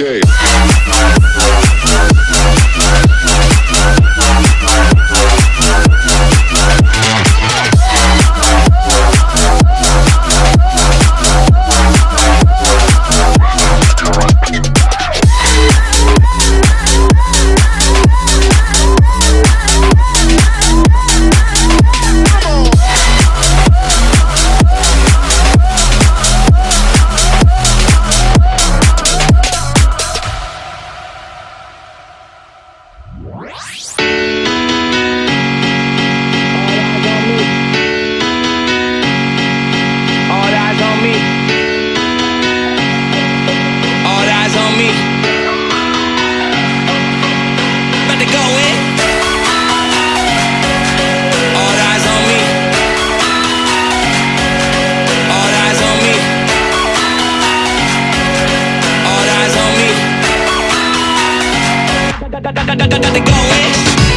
Okay. All eyes on me. Got to go in.